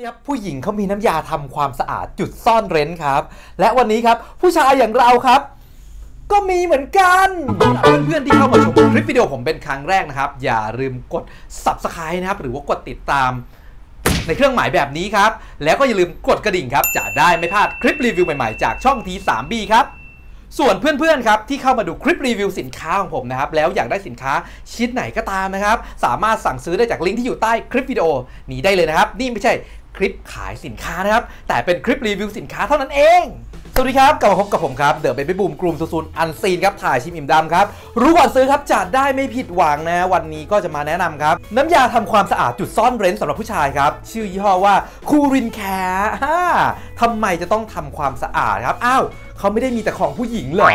นี่ครับผู้หญิงเขามีน้ำยาทำความสะอาดจุดซ่อนเร้นครับ และวันนี้ครับผู้ชายอย่างเราครับ ก็มีเหมือนกันเพื่อนๆที่เข้ามาชมคลิปวิดีโอผมเป็นครั้งแรกนะครับ อย่าลืมกด subscribe นะครับ หรือว่ากดติดตามในเครื่องหมายแบบนี้ครับ แล้วก็อย่าลืมกดกระดิ่งครับ จะได้ไม่พลาดคลิปรีวิวใหม่ๆ จากช่อง T3B ครับส่วนเพื่อนๆครับที่เข้ามาดูคลิปรีวิวสินค้าของผมนะครับแล้วอยากได้สินค้าชิ้นไหนก็ตามนะครับ สามารถสั่งซื้อได้จากลิงก์ที่อยู่ใต้คลิปวิดีโอนี้ได้เลยนะครับ นี่ไม่ใช่ คลิปขายสินค้านะครับ แต่เป็นคลิปรีวิวสินค้าเท่านั้นเองสวัสดีครับ กลับมาพบกับผมครับ เดอะเบบี้บูมกลุ่มซูซูนอันซีนครับ ถ่ายชิมอิ่มดำครับ รู้ก่อนซื้อครับจะได้ไม่ผิดหวังนะ วันนี้ก็จะมาแนะนำครับ น้ำยาทำความสะอาดจุดซ่อนเร้นสำหรับผู้ชายครับ ชื่อยี่ห้อว่าคูรินแคร์ทำไมจะต้องทำความสะอาดครับ อ้าว เขาไม่ได้มีแต่ของผู้หญิงเหรอ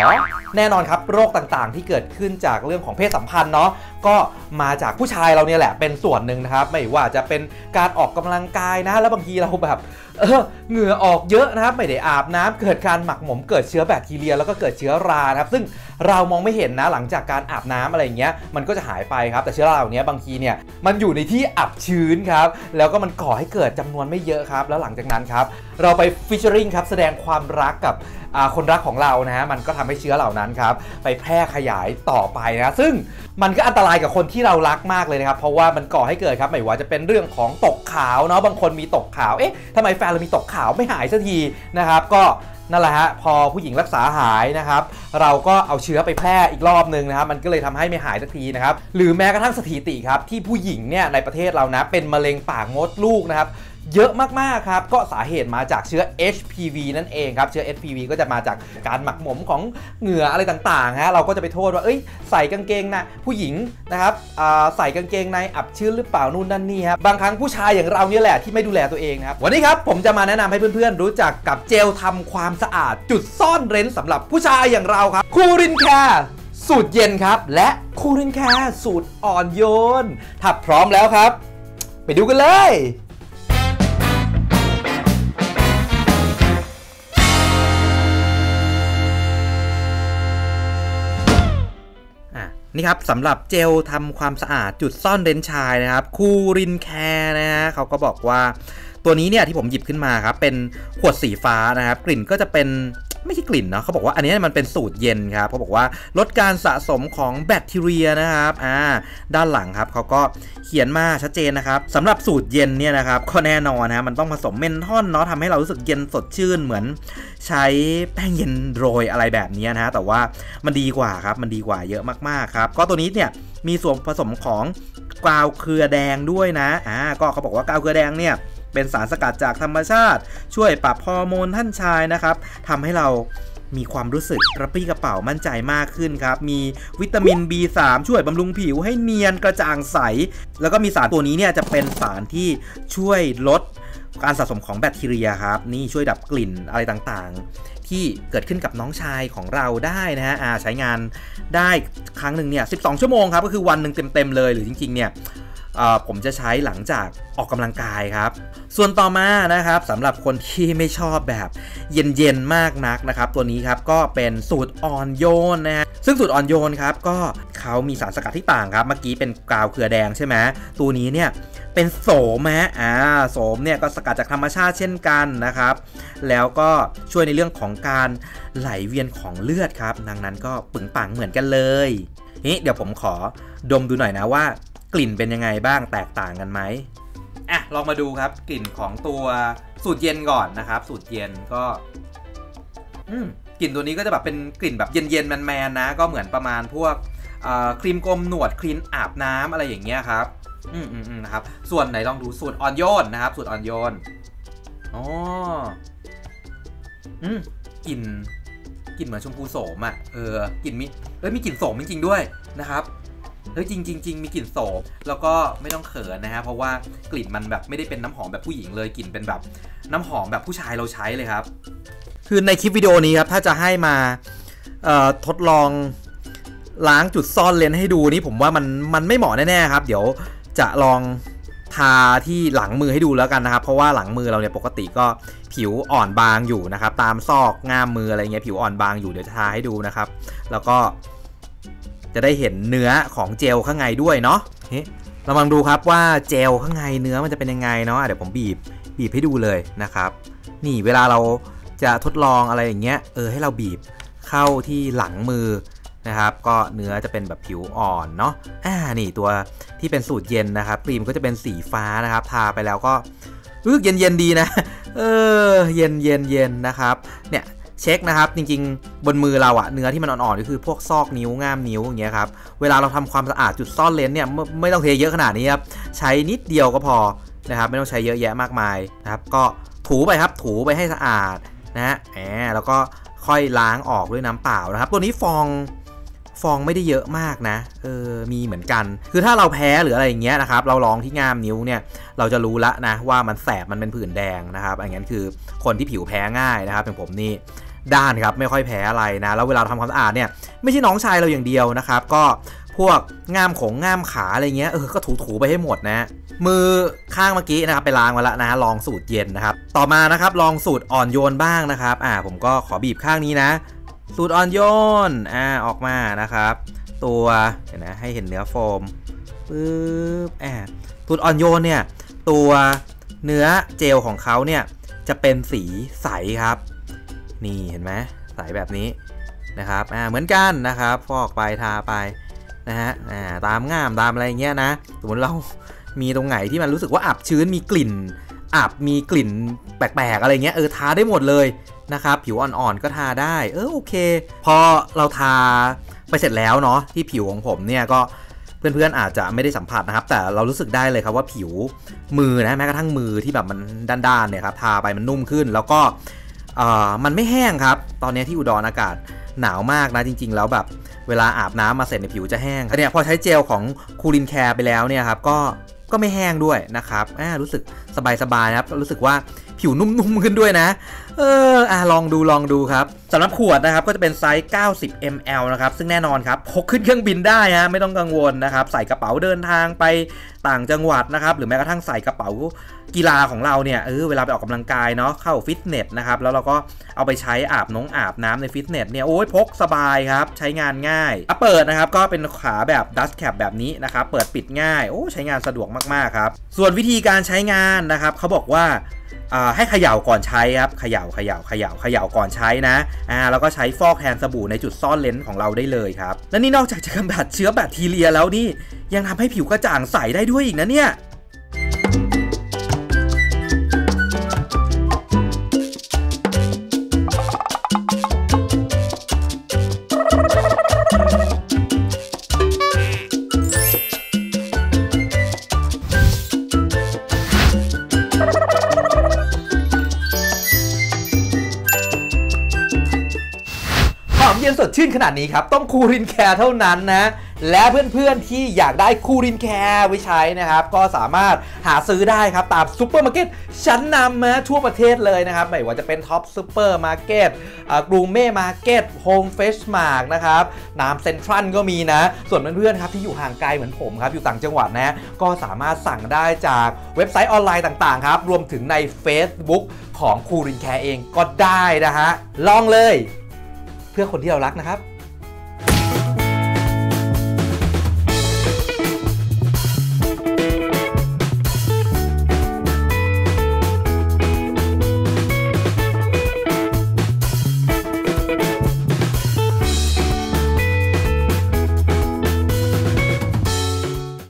แน่นอนครับโรคต่างๆ ที่เกิดขึ้นจากเรื่องของเพศสัมพันธ์เนาะก็มาจากผู้ชายเราเนี่ยแหละเป็นส่วนหนึ่งนะครับ ไม่ว่าจะเป็นการออกกำลังกายนะ แล้วบางทีเราแบบ เออเหงื่อออกเยอะนะครับไม่ได้อาบน้ำเกิดการหมักหมมเกิดเชื้อแบคทีเรีย แล้วก็เกิดเชื้อรานะครับ ซึ่งเรามองไม่เห็นนะหลังจากการอาบน้ำอะไรอย่างเงี้ยมันก็จะหายไปครับ แต่เชื้อราเหล่านี้บางทีเนี่ยมันอยู่ในที่อับชื้นครับ แล้วก็มันก่อให้เกิดจำนวนไม่เยอะครับ แล้วหลังจากนั้นครับ เราไปฟิชเชอริงครับแสดงความรักกับคนรักของเรานะฮะมันก็ทำให้เชื้อเหล่านั้นครับไปแพร่ขยายต่อไปนะซึ่งมันก็อันตรายกับคนที่เรารักมากเลยนะครับ เพราะว่ามันก่อให้เกิดครับไม่ว่าจะเป็นเรื่องของตก ขาวเนาะบางคนมีตกขาวเอ๊ะทำไมแฟนเรามีตกขาวไม่หายสักทีนะครับ ก็นั่นแหละฮะพอผู้หญิงรักษาหายนะครับ เราก็เอาเชื้อไปแพร่อีกรอบหนึ่งนะครับ มันก็เลยทำให้ไม่หายสักทีนะครับ หรือแม้กระทั่งสถิติครับ ที่ผู้หญิงเนี่ยในประเทศเรานะเป็นมะเร็งปากมดลูกนะครับ เยอะมากๆครับ ก็สาเหตุมาจากเชื้อ HPV นั่นเองครับ เชื้อ HPV ก็จะมาจากการหมักหมมของเหงื่ออะไรต่างๆฮะเราก็จะไปโทษว่าเอ้ยใส่กางเกงนะผู้หญิงนะครับใส่กางเกงในอับชื้นหรือเปล่านู่นนั่นนี่ครับบางครั้งผู้ชายอย่างเราเนี่ยแหละที่ไม่ดูแลตัวเองนะครับวันนี้ครับผมจะมาแนะนำให้เพื่อนๆ รู้จักกับเจลทำความสะอาด จุดซ่อนเร้นสำหรับผู้ชายอย่างเราครับคูรินแคร์สูตรเย็นครับ และคูรินแคร์สูตรอ่อนโยนถ้าพร้อมแล้วครับ ไปดูกันเลย นี่ครับสำหรับเจลทำความสะอาดจุดซ่อนเร้นชายนะครับคูรินแคร์นะฮะเขาก็บอกว่าตัวนี้เนี่ยที่ผมหยิบขึ้นมาครับเป็นขวดสีฟ้านะครับกลิ่นก็จะเป็น ไม่ใช่กลิ่นเนาะเขาบอกว่าอันนี้มันเป็นสูตรเย็นครับเขาบอกว่าลดการสะสมของแบคทีเรียนะครับอ่าด้านหลังครับเขาก็เขียนมาชัดเจนนะครับสำหรับสูตรเย็นเนี่ยนะครับก็แน่นอนนะมันต้องผสมเมนทอนเนาะทำให้เรารู้สึกเย็นสดชื่นเหมือนใช้แป้งเย็นโรยอะไรแบบนี้นะฮะแต่ว่ามันดีกว่าครับมันดีกว่าเยอะมากๆครับก็ตัวนี้เนี่ยมีส่วนผสมของกาวเครือแดงด้วยนะอ่าก็เขาบอกว่ากาวเครือแดงเนี่ย เป็นสารสกัดจากธรรมชาติ ช่วยปรับฮอร์โมนท่านชายนะครับทำให้เรามีความรู้สึกกระปี้กระเป๋ามั่นใจมากขึ้นครับ มีวิตามิน B3 ช่วยบำรุงผิวให้เนียนกระจ่างใส แล้วก็มีสารตัวนี้เนี่ยจะเป็นสารที่ช่วยลดการสะสมของแบคทีเรียครับ นี่ช่วยดับกลิ่นอะไรต่างๆ ที่เกิดขึ้นกับน้องชายของเราได้นะฮะใช้งานได้ครั้งหนึ่งเนี่ย 12 ชั่วโมงครับ ก็คือวันหนึ่งเต็มๆเลยหรือจริงๆเนี่ย ผมจะใช้หลังจากออกกำลังกายครับ ส่วนต่อมานะครับสำหรับคนที่ไม่ชอบแบบเย็นๆมากนักนะครับ ตัวนี้ครับก็เป็นสูตรอ่อนโยนนะฮะซึ่งสูตรอ่อนโยนครับก็เขามีสารสกัดที่ต่างครับเมื่อกี้เป็นกาวเครือแดงใช่ไหมตัวนี้เนี่ยเป็นโสมฮะอ่าโสมเนี่ยก็สกัดจากธรรมชาติเช่นกันนะครับ แล้วก็ช่วยในเรื่องของการไหลเวียนของเลือดครับ ดังนั้นก็ปึงปังเหมือนกันเลยนี่เดี๋ยวผมขอดมดูหน่อยนะว่า กลิ่นเป็นยังไงบ้างแตกต่างกันไหมอะลองมาดูครับกลิ่นของตัวสูตรเย็นก่อนนะครับ สูตรเย็นก็ อืมกลิ่นตัวนี้ก็จะแบบเป็นกลิ่นแบบเย็นๆแมนๆนะ ก็เหมือนประมาณพวกครีมกลมหนวดครีมอาบน้ำอะไรอย่างเงี้ยครับอืมอืมอืมนะครับ ส่วนไหนลองดูสูตรอ่อนโยนนะครับ สูตรอ่อนโยนอ๋ออืมกลิ่นกลิ่นเหมือนชมพูโสมอะเออกลิ่นมีเอ้ยมีกลิ่นโสมจริงๆด้วยนะครับ เฮ้ยจริงจริงรงมีกลิ่นโสมแล้วก็ไม่ต้องเขินนะฮะเพราะว่ากลิ่นมันแบบไม่ได้เป็นน้ำหอมแบบผู้หญิงเลยกลิ่นเป็นแบบน้ำหอมแบบผู้ชายเราใช้เลยครับ คือในคลิปวิดีโอนี้ครับถ้าจะให้มาทดลองล้างจุดซ่อนเลนให้ดูนี่ผมว่ามันมันไม่เหมาะแน่ๆครับ เดี๋ยวจะลองทาที่หลังมือให้ดูแล้วกันนะครับ เพราะว่าหลังมือเราเนี่ยปกติก็ผิวอ่อนบางอยู่นะครับ ตามซอกง่ามมืออะไรเงี้ยผิวอ่อนบางอยู่เดี๋ยวจะทาให้ดูนะครับ แล้วก็ จะได้เห็นเนื้อของเจลข้างในด้วยเนาะเราลองดูครับว่าเจลข้างในเนื้อมันจะเป็นยังไงเนาะเดี๋ยวผมบีบบีบให้ดูเลยนะครับ นี่เวลาเราจะทดลองอะไรอย่างเงี้ยเออให้เราบีบเข้าที่หลังมือนะครับ ก็เนื้อจะเป็นแบบผิวอ่อนเนาะอ่านี่ตัวที่เป็นสูตรเย็นนะครับครีมก็จะเป็นสีฟ้านะครับ ทาไปแล้วก็รู้สึกเย็นๆดีนะ เออ เย็นเย็นเย็นนะครับ เนี่ย เช็คนะครับ จริงๆ บนมือเราอะเนื้อที่มันอ่อนๆก็คือพวกซอกนิ้วง่ามนิ้วอย่างเงี้ยครับเวลาเราทำความสะอาดจุดซ่อนเลนเนี่ยไม่ไม่ต้องเทเยอะขนาดนี้ครับใช้นิดเดียวก็พอนะครับไม่ต้องใช้เยอะแยะมากมายนะครับก็ถูไปครับถูไปให้สะอาดนะฮะแหมแล้วก็ค่อยล้างออกด้วยน้ำเปล่านะครับ ตัวนี้ฟองฟองไม่ได้เยอะมากนะ เออ มีเหมือนกัน คือถ้าเราแพ้หรืออะไรอย่างเงี้ยนะครับ เราลองที่ง่ามนิ้วเนี่ย เราจะรู้ละนะว่ามันแสบ มันเป็นผื่นแดงนะครับอันนั้นคือคนที่ผิวแพ้ง่ายนะครับอย่างผมนี่ ด้านครับไม่ค่อยแพ้อะไรนะแล้วเวลาทำความสะอาดเนี่ยไม่ใช่น้องชายเราอย่างเดียวนะครับ ก็พวกง่ามของง่ามขาอะไรเงี้ยเออก็ถูๆไปให้หมดนะมือข้างเมื่อกี้นะครับไปล้างมาแล้วนะลองสูตรเย็นนะครับ ต่อมานะครับลองสูตรอ่อนโยนบ้างนะครับอ่าผมก็ขอบีบข้างนี้นะ สูตรอ่อนโยนอ่าออกมานะครับ ตัวเห็นนะให้เห็นเนื้อโฟมปึ๊บอ่าสูตรอ่อนโยนเนี่ยตัวเนื้อเจลของเขาเนี่ยจะเป็นสีใสครับ นี่เห็นไหมใสแบบนี้นะครับอ่าเหมือนกันนะครับฟอกไปทาไปนะฮะอ่าตามง่ามตามอะไรเงี้ยนะสมมติเรามีตรงไหนที่มันรู้สึกว่าอับชื้นมีกลิ่นอับมีกลิ่นแปลกๆอะไรเงี้ยเออทาได้หมดเลยนะครับผิวอ่อนๆก็ทาได้เออโอเค พอเราทาไปเสร็จแล้วเนาะที่ผิวของผมเนี่ยก็เพื่อนๆอาจจะไม่ได้สัมผัสนะครับ แต่เรารู้สึกได้เลยครับว่าผิวมือนะแม้กระทั่งมือที่แบบมันด้านๆเนี่ยครับทาไปมันนุ่มขึ้น แล้วก็ มันไม่แห้งครับ ตอนนี้ที่อุดรอากาศหนาวมากนะจริง ๆ แล้วแบบเวลาอาบน้ำมาเสร็จในผิวจะแห้งเนี่ยพอใช้เจลของคูลินแคร์ไปแล้วเนี่ยครับก็ก็ไม่แห้งด้วยนะครับรู้สึกสบายๆนะครับ รู้สึกว่า ผิวนุ่มๆขึ้นด้วยนะ เอออ่าลองดูลองดูครับสำหรับขวดนะครับก็จะเป็นไซส์ 90 ml นะครับ ซึ่งแน่นอนครับพกขึ้นเครื่องบินได้ฮะไม่ต้องกังวลนะครับ ใส่กระเป๋าเดินทางไปต่างจังหวัดนะครับ หรือแม้กระทั่งใส่กระเป๋ากีฬาของเราเนี่ยเออเวลาไปออกกำลังกายเนาะเข้าฟิตเนสนะครับ แล้วเราก็เอาไปใช้อาบน้องอาบน้ำในฟิตเนสเนี่ยโอ้ยพกสบายครับใช้งานง่ายอะเปิดนะครับก็เป็นฝาแบบ disc cap แบบนี้นะครับเปิดปิดง่ายโอ้ใช้งานสะดวกมากๆครับส่วนวิธีการใช้งานนะครับเขาบอกว่า ให้เขย่าก่อนใช้ครับเขย่าเขย่าเขย่าเขย่าก่อนใช้นะอ่าแล้วก็ใช้ฟอกแทนสบู่ในจุดซ่อนเลนส์ของเราได้เลยครับและนี่นอกจากจะกำจัดเชื้อแบคทีเรียแล้วนี่ยังทำให้ผิวกระจ่างใสได้ด้วยอีกนะเนี่ย อมเย็นสดชื่นขนาดนี้ครับ ต้องคูรินแคร์เท่านั้นนะ และเพื่อนๆที่อยากได้คูรินแคร์ไว้ใช้นะครับ ก็สามารถหาซื้อได้ครับ ตามซูเปอร์มาร์เก็ตชั้นนำนะทั่วประเทศเลยนะครับ ไม่ว่าจะเป็น Tops Supermarket Gourmet Market Home Fresh Mart นะครับในเซ็นทรัลก็มีนะ ส่วนเพื่อนๆครับที่อยู่ห่างไกลเหมือนผมครับ อยู่ต่างจังหวัดนะ ก็สามารถสั่งได้จากเว็บไซต์ออนไลน์ต่างๆครับรวมถึงใน Facebook ของคูรินแคร์เองก็ได้นะฮะลองเลย เพื่อคนที่เรารักนะครับ